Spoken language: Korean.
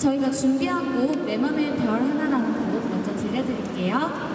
저희가 준비한 곡 내 맘의 별 하나라는 곡 먼저 들려드릴게요.